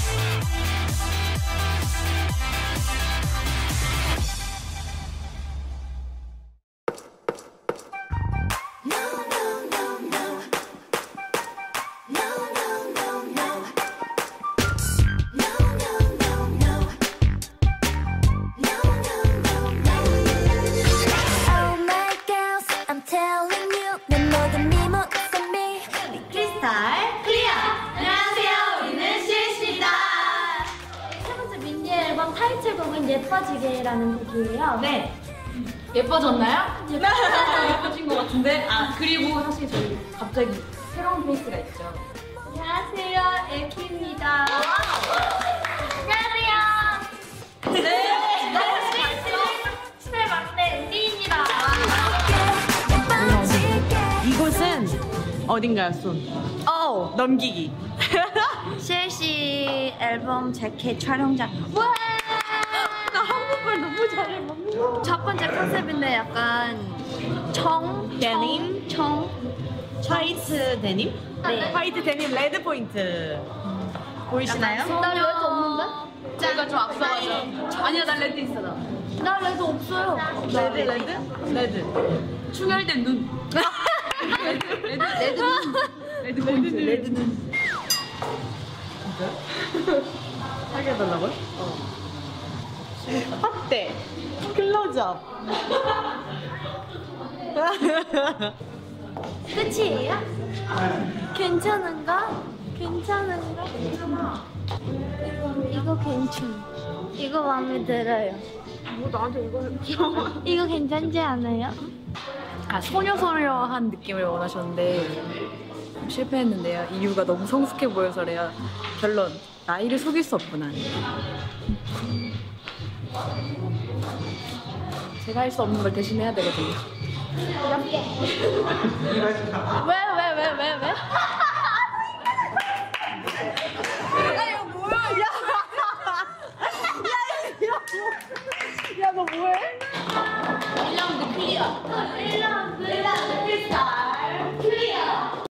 Peace. 예뻐지게라는 곡이에요. 네. 예뻐졌나요? 예뻐진 것 같은데. 아, 그리고 사실 저희 갑자기 새로운 페이스가 있죠. 안녕하세요, 에키입니다. 안녕하세요. 네. 스멜 막내 은디입니다. 이곳은 어딘가요, 손? 어, 넘기기. CLC 앨범 재킷 촬영장. 와! 나 한국말 너무 잘해, 먹는 첫 번째 컨셉인데 약간 청, 데님? 청, white 데님? 네. white 데님 red 포인트. 보이시나요? 나 red 없는데? 제가 좀 앞서가죠. 아니야, 나 red 있어, 나. 나 red 없어요. Red, red? Red. 충혈된 눈. Red, red, red 눈. Red 포인트, red 눈. 하게 해달라고요? 어. 확대. 클로즈업. 끝이에요? 괜찮은가? 괜찮은가? 이거 괜찮. 이거 마음에 들어요. 뭐 나한테 이거 이거 괜찮지 않아요? 아 소녀소녀한 느낌을 원하셨는데 실패했는데요. 이유가 너무 성숙해 보여서래요. 결론 나이를 속일 수 없구나. 제가 할 수 없는 걸 대신해야 되거든요. 왜, 왜, 왜, 왜, 왜? 야, 너 뭐해? 1라운드 클리어. 1라운드. 1라운드.